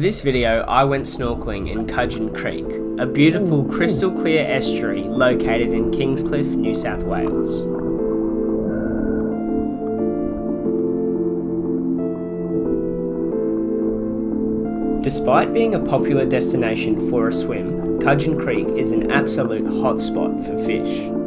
For this video, I went snorkeling in Cudgen Creek, a beautiful crystal clear estuary located in Kingscliff, New South Wales. Despite being a popular destination for a swim, Cudgen Creek is an absolute hotspot for fish.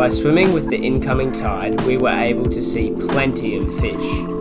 By swimming with the incoming tide, we were able to see plenty of fish.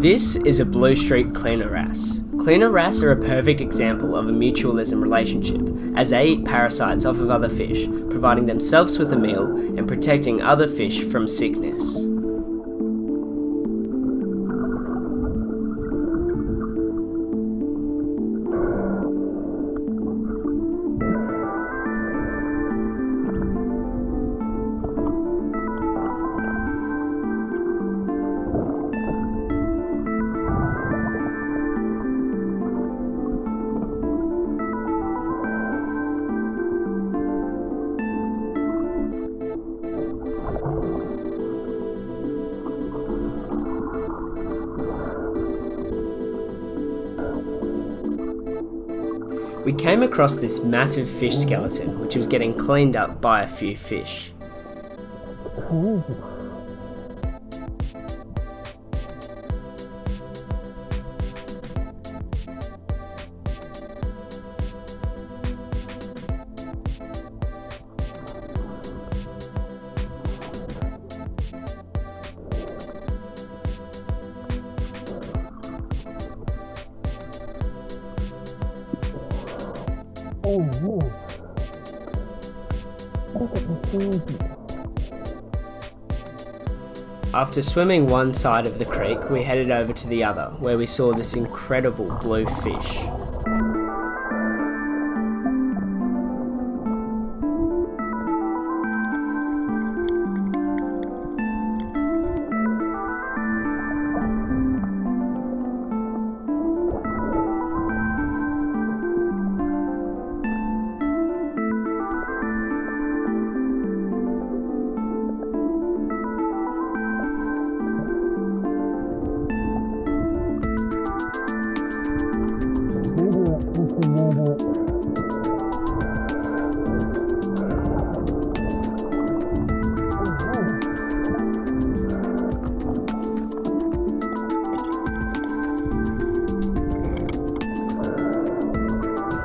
This is a blue streak cleaner wrasse. Cleaner wrasse are a perfect example of a mutualism relationship, as they eat parasites off of other fish, providing themselves with a meal and protecting other fish from sickness. We came across this massive fish skeleton which was getting cleaned up by a few fish. Oh. After swimming one side of the creek, we headed over to the other, where we saw this incredible blue fish.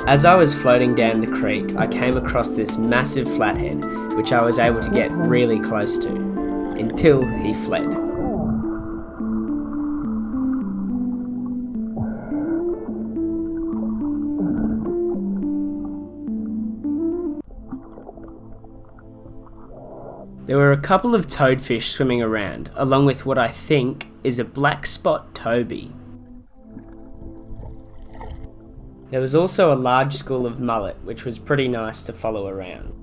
As I was floating down the creek, I came across this massive flathead, which I was able to get really close to, until he fled. There were a couple of toadfish swimming around, along with what I think is a black spot toby. There was also a large school of mullet, which was pretty nice to follow around.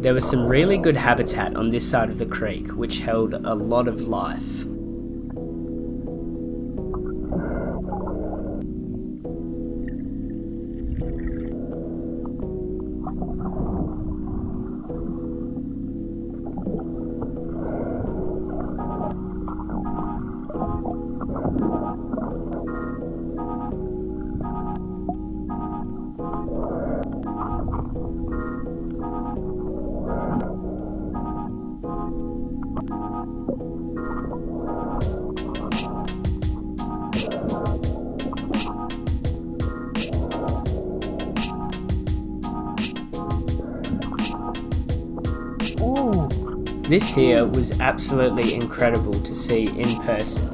There was some really good habitat on this side of the creek, which held a lot of life. This here was absolutely incredible to see in person.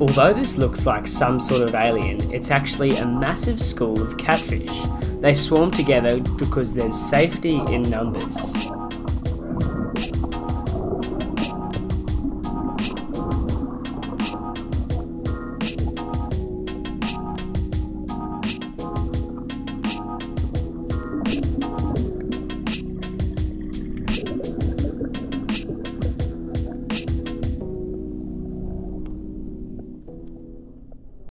Although this looks like some sort of alien, it's actually a massive school of catfish. They swarm together because there's safety in numbers.